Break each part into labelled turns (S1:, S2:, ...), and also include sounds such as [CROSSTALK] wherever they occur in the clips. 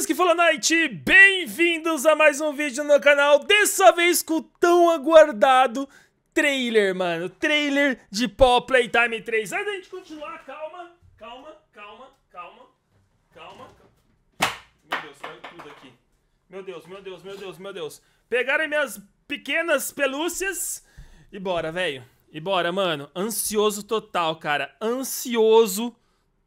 S1: beleza? Que fala Night! Bem-vindos a mais um vídeo no canal, dessa vez com o tão aguardado trailer, mano. Trailer de Paw Playtime 3. Antes da gente continuar, calma, calma, calma, calma, calma. Meu Deus, caiu tudo aqui. Meu Deus, meu Deus, meu Deus, meu Deus. Pegaram minhas pequenas pelúcias e bora, velho. E bora, mano. Ansioso total, cara. Ansioso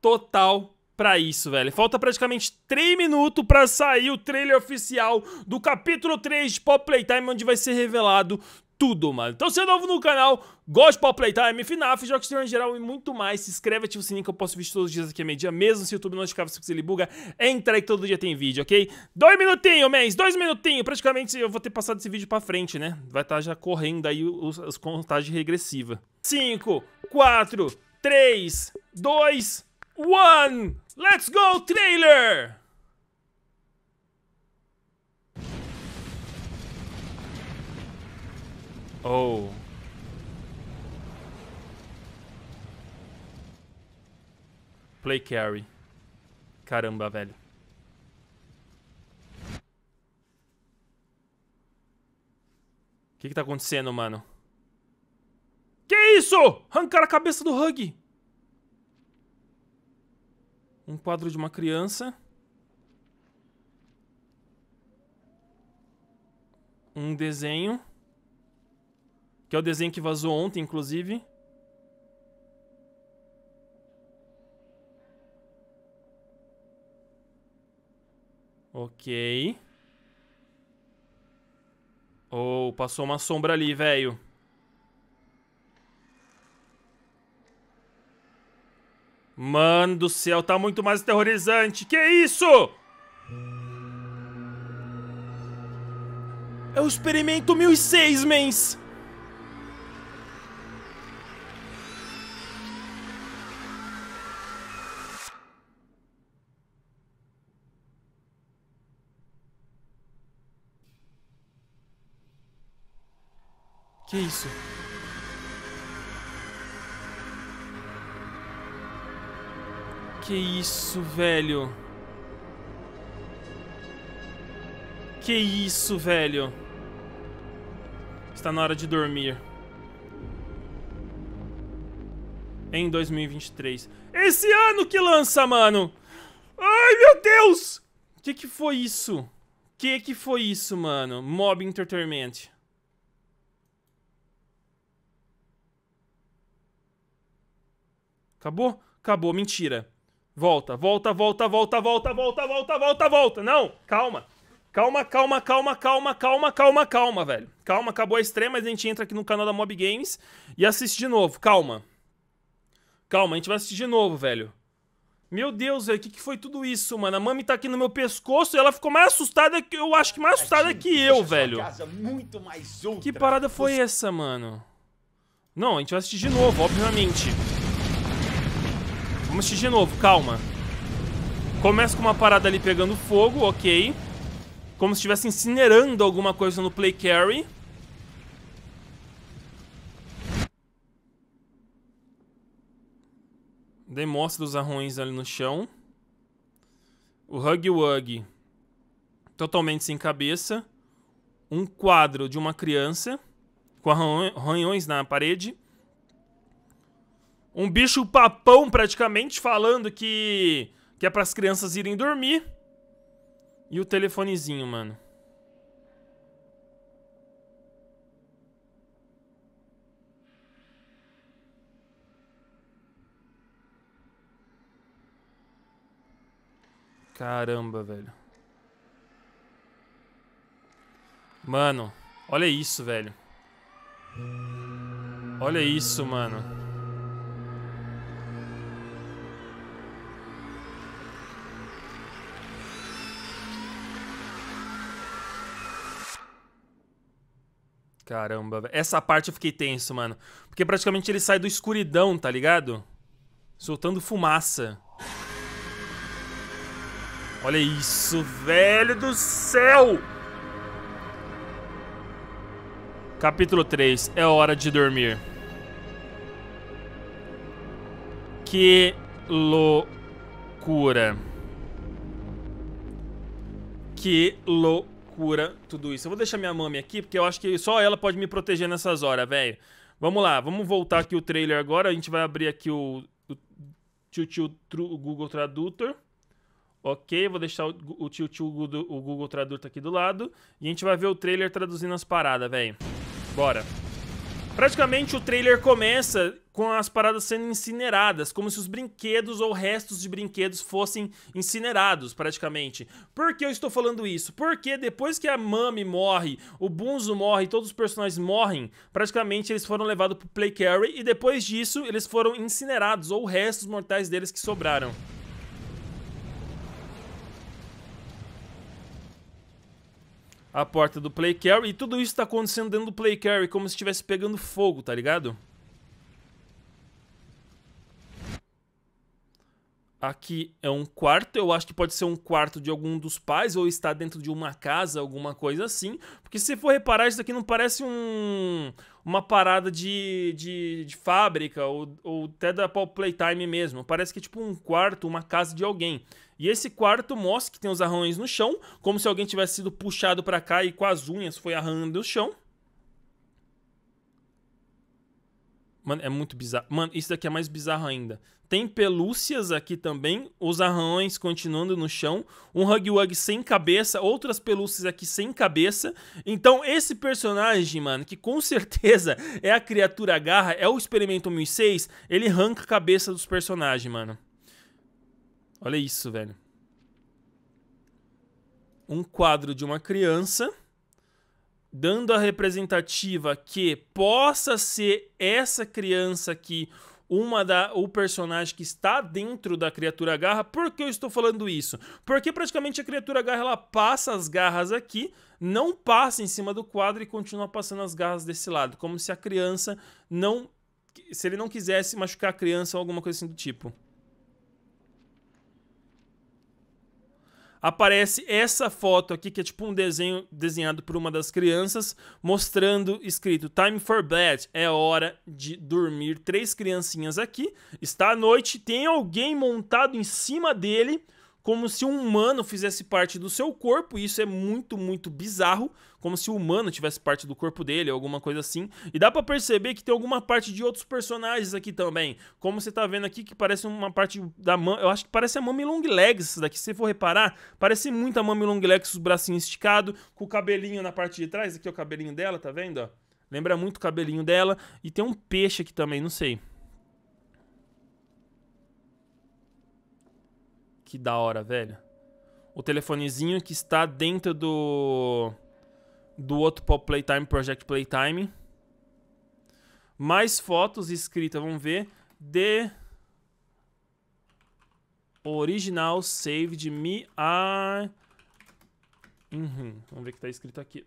S1: total pra isso, velho. Falta praticamente 3 minutos pra sair o trailer oficial do capítulo 3 de Pop Playtime, onde vai ser revelado tudo, mano. Então, se é novo no canal, gosta de Pop Playtime, FNAF, jogos de em geral e muito mais, se inscreve, ativa o sininho que eu posso vídeo todos os dias aqui a meio-dia, mesmo se o YouTube não notificar que ele buga, entra aí que todo dia tem vídeo, ok? Dois minutinhos, mens, dois minutinhos, praticamente eu vou ter passado esse vídeo pra frente, né? Vai estar tá já correndo aí os, as contagens regressiva. 5, 4, 3, 2, 1... Let's go, trailer! Oh. Play carry. Caramba, velho. O que que tá acontecendo, mano? Que isso? Arrancaram a cabeça do Hug. Um quadro de uma criança. Um desenho. Que é o desenho que vazou ontem, inclusive. Ok. Oh, passou uma sombra ali, velho. Mano do céu, tá muito mais aterrorizante. Que isso? É o experimento 1006, mens. Que isso? Que isso, velho? Que isso, velho? Está na hora de dormir. Em 2023. Esse ano que lança, mano! Ai, meu Deus! Que que foi isso? Que que foi isso, mano? Mob Entertainment. Acabou? Acabou, mentira. Volta, volta, volta, volta, volta, volta, volta, volta, volta. Não, calma. Calma, calma, calma, calma, calma, calma, calma, velho. Calma, acabou a extrema, mas a gente entra aqui no canal da Mob Games e assiste de novo. Calma. Calma, a gente vai assistir de novo, velho. Meu Deus, velho, o que, que foi tudo isso, mano? A Mami tá aqui no meu pescoço e ela ficou mais assustada que... Eu acho que mais assustada que eu, velho. Que parada foi essa, mano? Não, a gente vai assistir de novo, obviamente. Vamos assistir de novo, calma. Começa com uma parada ali pegando fogo, ok. Como se estivesse incinerando alguma coisa no play carry. Demonstra os arrões ali no chão. O Hug Wug. Totalmente sem cabeça. Um quadro de uma criança. Com arranhões na parede. Um bicho papão, praticamente, falando que, que é para as crianças irem dormir. E o telefonezinho, mano. Caramba, velho. Mano, olha isso, velho. Olha isso, mano. Caramba, essa parte eu fiquei tenso, mano. Porque praticamente ele sai do escuridão, tá ligado? Soltando fumaça. Olha isso, velho do céu! Capítulo 3. É hora de dormir. Que loucura. Que loucura tudo isso. Eu vou deixar minha mami aqui, porque eu acho que só ela pode me proteger nessas horas, velho. Vamos lá, vamos voltar aqui o trailer agora. A gente vai abrir aqui o, o tio, tio, o Google Tradutor. Ok, vou deixar o, o tio, tio o Google Tradutor aqui do lado. E a gente vai ver o trailer traduzindo as paradas, velho. Bora. Praticamente o trailer começa com as paradas sendo incineradas, como se os brinquedos ou restos de brinquedos fossem incinerados, praticamente. Por que eu estou falando isso? Porque depois que a Mami morre, o Bunzo morre, todos os personagens morrem, praticamente eles foram levados pro Play Carry e depois disso eles foram incinerados, ou restos mortais deles que sobraram. A porta do Play Carry. E tudo isso tá acontecendo dentro do Play Carry, como se estivesse pegando fogo, tá ligado? Aqui é um quarto, eu acho que pode ser um quarto de algum dos pais ou está dentro de uma casa, alguma coisa assim. Porque se for reparar, isso aqui não parece um, uma parada de, de, de fábrica ou, ou até da Playtime mesmo. Parece que é tipo um quarto, uma casa de alguém. E esse quarto mostra que tem os arranhões no chão, como se alguém tivesse sido puxado para cá e com as unhas foi arranhando o chão. Mano, é muito bizarro. Mano, isso daqui é mais bizarro ainda. Tem pelúcias aqui também, os arranhões continuando no chão, um Hug Wug sem cabeça, outras pelúcias aqui sem cabeça. Então, esse personagem, mano, que com [LAUGHS] certeza é a criatura garra, é o Experimento 1006, ele arranca a cabeça dos personagens, mano. Olha isso, velho. Um quadro de uma criança dando a representativa que possa ser essa criança aqui uma da o personagem que está dentro da criatura garra. Por que eu estou falando isso? Porque praticamente a criatura garra ela passa as garras aqui, não passa em cima do quadro e continua passando as garras desse lado, como se a criança não se ele não quisesse machucar a criança ou alguma coisa assim do tipo. Aparece essa foto aqui, que é tipo um desenho desenhado por uma das crianças, mostrando escrito Time for bed, é hora de dormir. Três criancinhas aqui, está à noite, tem alguém montado em cima dele, como se um humano fizesse parte do seu corpo, e isso é muito, muito bizarro, como se o humano tivesse parte do corpo dele, ou alguma coisa assim. E dá para perceber que tem alguma parte de outros personagens aqui também, como você tá vendo aqui que parece uma parte da mão, eu acho que parece a Mami Long Legs isso daqui, se você for reparar, parece muito a Mami Long Legs, os bracinhos esticados, com o cabelinho na parte de trás, aqui é o cabelinho dela, tá vendo? Lembra muito o cabelinho dela, e tem um peixe aqui também, não sei. Que da hora, velho. O telefonezinho que está dentro do do outro Pop Playtime, Project Playtime. Mais fotos escritas, vamos ver. The original saved me a... Uhum. Vamos ver o que está escrito aqui.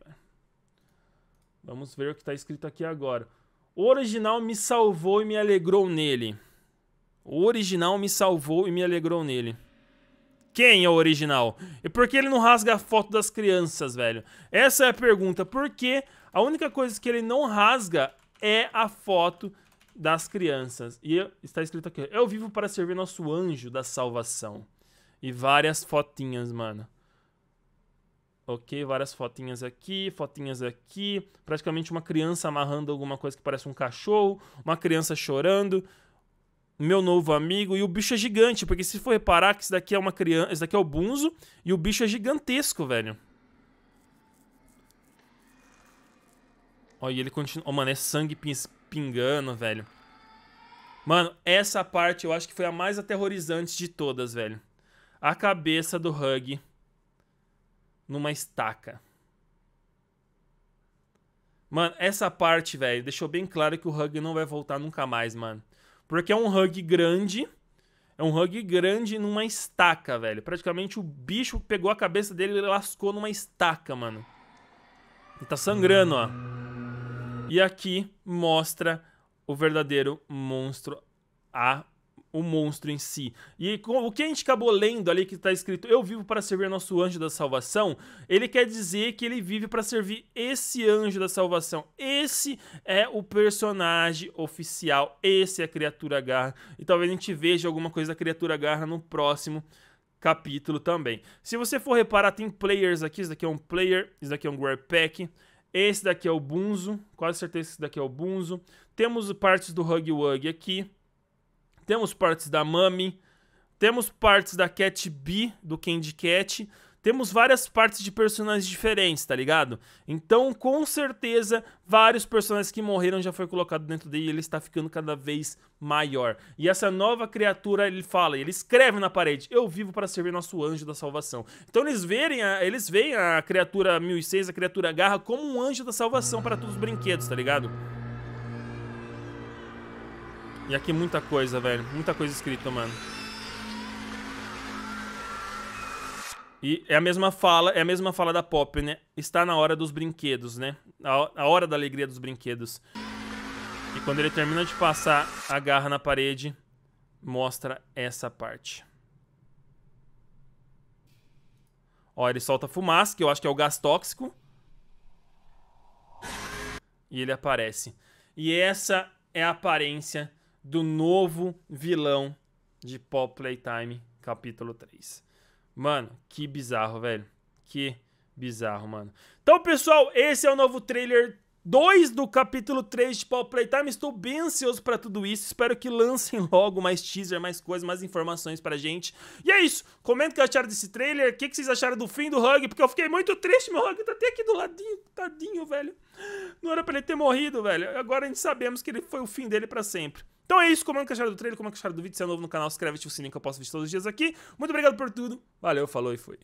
S1: Vamos ver o que está escrito aqui agora. O original me salvou e me alegrou nele. O original me salvou e me alegrou nele. Quem é o original? E por que ele não rasga a foto das crianças, velho? Essa é a pergunta. Porque a única coisa que ele não rasga é a foto das crianças. E está escrito aqui: Eu vivo para servir nosso anjo da salvação. E várias fotinhas, mano. Ok, várias fotinhas aqui, fotinhas aqui. Praticamente uma criança amarrando alguma coisa que parece um cachorro. Uma criança chorando meu novo amigo, e o bicho é gigante, porque se for reparar que isso daqui é uma criança, isso daqui é o Bunzo, e o bicho é gigantesco, velho. Ó, e ele continua, oh, mano, é sangue pingando, velho. Mano, essa parte eu acho que foi a mais aterrorizante de todas, velho. A cabeça do Hug numa estaca. Mano, essa parte, velho, deixou bem claro que o Hug não vai voltar nunca mais, mano. Porque é um hug grande. É um hug grande numa estaca, velho. Praticamente o bicho pegou a cabeça dele e lascou numa estaca, mano. E tá sangrando, ó. E aqui mostra o verdadeiro monstro, a o monstro em si. E o que a gente acabou lendo ali que está escrito Eu vivo para servir nosso anjo da salvação, ele quer dizer que ele vive para servir esse anjo da salvação. Esse é o personagem oficial, esse é a criatura garra. E talvez a gente veja alguma coisa da criatura garra no próximo capítulo também. Se você for reparar, tem players aqui. Esse daqui é um player, esse daqui é um Guard Pack. Esse daqui é o Bunzo, quase certeza que esse daqui é o Bunzo. Temos partes do Hug Wug aqui. Temos partes da Mami. Temos partes da Cat B, do Candy Cat. Temos várias partes de personagens diferentes, tá ligado? Então, com certeza, vários personagens que morreram já foi colocado dentro dele e ele está ficando cada vez maior. E essa nova criatura, ele fala, ele escreve na parede, eu vivo para servir nosso anjo da salvação. Então eles veem a, eles veem a criatura 1006, a criatura garra, como um anjo da salvação para todos os brinquedos, tá ligado? E aqui muita coisa, velho. Muita coisa escrita, mano. E é a mesma fala, é a mesma fala da Pop, né? Está na hora dos brinquedos, né? A, a hora da alegria dos brinquedos. E quando ele termina de passar a garra na parede, mostra essa parte. Ó, ele solta fumaça, que eu acho que é o gás tóxico. E ele aparece. E essa é a aparência do novo vilão de Pop Playtime, capítulo 3. Mano, que bizarro, velho. Que bizarro, mano. Então, pessoal, esse é o novo trailer 2 do capítulo 3 de Paul Playtime. Estou bem ansioso para tudo isso. Espero que lancem [LAUGHS] logo mais teaser, mais coisas, mais informações pra gente. E é isso. Comenta o que acharam desse trailer. O que, vocês acharam do fim do Hug? Porque eu fiquei muito triste. Meu Hug tá até aqui do ladinho. Tadinho, velho. Não era pra ele ter morrido, velho. Agora a gente sabemos que ele foi o fim dele pra sempre. Então é isso, comenta o que acharam do trailer, como é que acharam do vídeo, se é novo no canal, se inscreve, ativa o sininho que eu posto vídeo todos os dias aqui. Muito obrigado por tudo, valeu, falou e fui.